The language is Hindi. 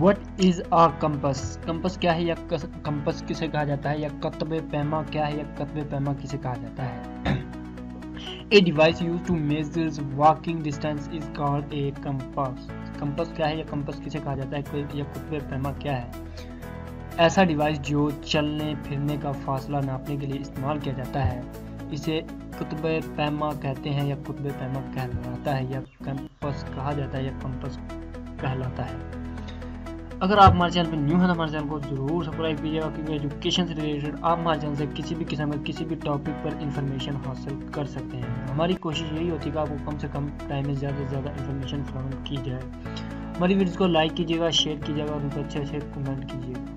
What is a compass compass क्या है या कंपस किसे कहा जाता है या कतब पैमा क्या है या कतब पैमा किसे कहा जाता है? A device use to measures walking distance is called a compass compass क्या है या कंपस किसे कहा जाता है? या कुतब पैमा क्या है? ऐसा डिवाइस जो चलने, फिरने का फासला नापने के लिए इस्तेमाल किया जाता है। इसे कुतब पैमा कहते हैं या कुतब पैमा कहलाता है या कंपस कहा जाता है या कंपस कहलाता है। अगर आप हमारे चैनल पर न्यू हैं तो हमारे चैनल को ज़रूर सब्सक्राइब कीजिएगा, क्योंकि एजुकेशन से रिलेटेड आप हमारे चैनल से किसी भी किस्म के, किसी भी टॉपिक पर इंफॉर्मेशन हासिल कर सकते हैं। हमारी कोशिश यही होती है कि आपको कम से कम टाइम में ज़्यादा से ज़्यादा इन्फॉर्मेशन फ्राहम की जाए हमारी वीडियोज़ को लाइक कीजिएगा शेयर कीजिएगा और उनको अच्छे अच्छे कमेंट कीजिएगा